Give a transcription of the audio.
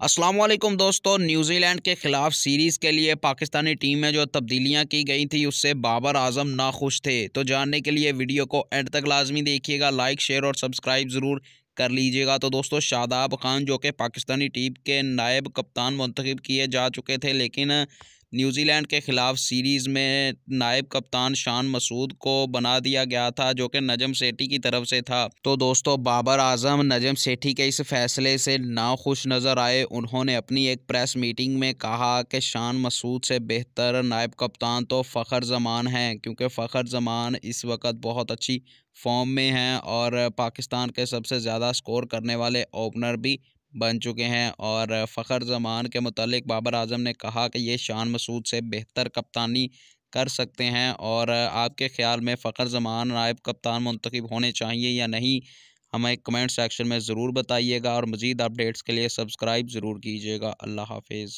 वालेकुम दोस्तों न्यूजीलैंड के ख़िलाफ़ सीरीज़ के लिए पाकिस्तानी टीम में जो तब्दीलियाँ की गई थी, उससे बाबर आज़म नाखुश थे। तो जानने के लिए वीडियो को एंड तक लाजमी देखिएगा, लाइक, शेयर और सब्सक्राइब ज़रूर कर लीजिएगा। तो दोस्तों, शादाब खान, जो कि पाकिस्तानी टीम के नायब कप्तान, मंतखब किए जा चुके थे, लेकिन न्यूजीलैंड के ख़िलाफ़ सीरीज़ में नायब कप्तान शान मसूद को बना दिया गया था, जो कि नजम सेठी की तरफ़ से था। तो दोस्तों, बाबर आज़म, नजम सेठी के इस फैसले से नाखुश नज़र आए। उन्होंने अपनी एक प्रेस मीटिंग में कहा कि शान मसूद से बेहतर नायब कप्तान तो फ़खर जमान हैं, क्योंकि फ़खर जमान इस वक्त बहुत अच्छी फॉर्म में हैं और पाकिस्तान के सबसे ज़्यादा स्कोर करने वाले ओपनर भी बन चुके हैं और फ़खर ज़मान के मतलब बाबर आज़म ने कहा कि ये शान मसूद से बेहतर कप्तानी कर सकते हैं और आपके ख़्याल में फ़खर ज़मान नायब कप्तान मंतखब होने चाहिए या नहीं, हमें कमेंट सेक्शन में ज़रूर बताइएगा और मज़ीद अपडेट्स के लिए सब्सक्राइब ज़रूर कीजिएगा। अल्लाह हाफिज़।